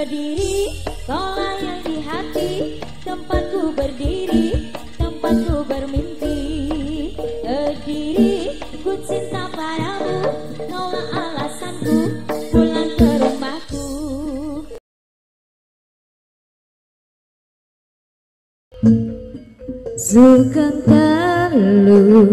berdiri kau yang di hati tempatku berdiri tempatku bermimpi. Berdiri ku cinta padamu kaulah alasanku pulang ke rumahku. Zulkan kalung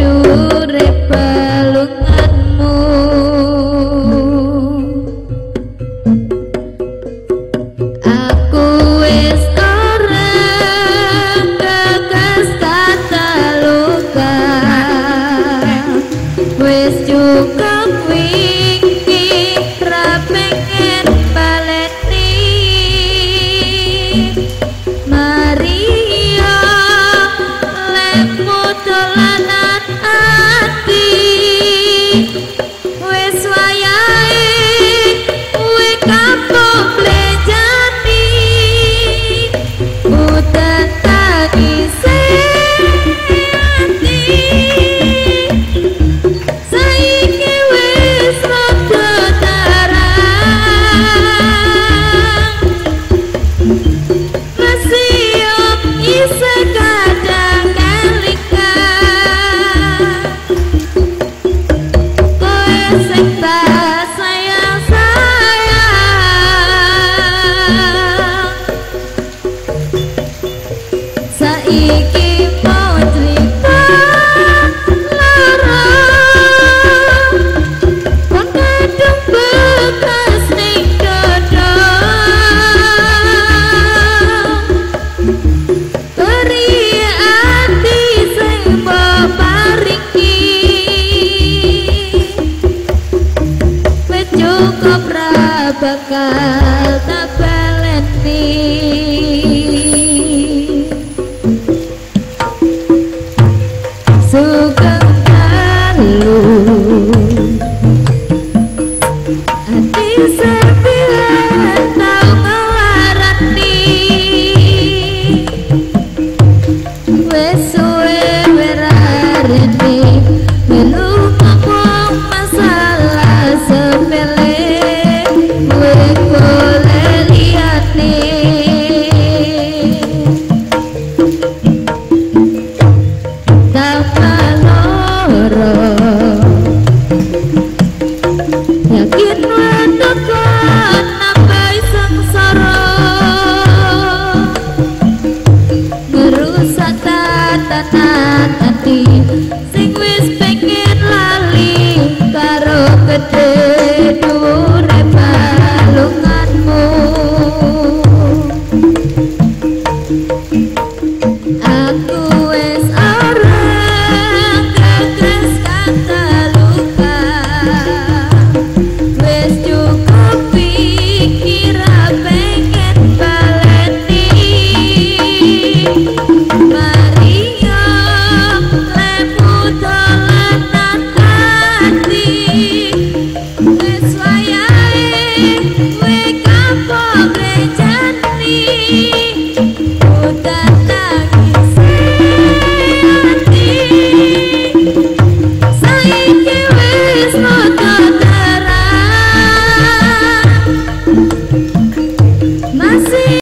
akan oh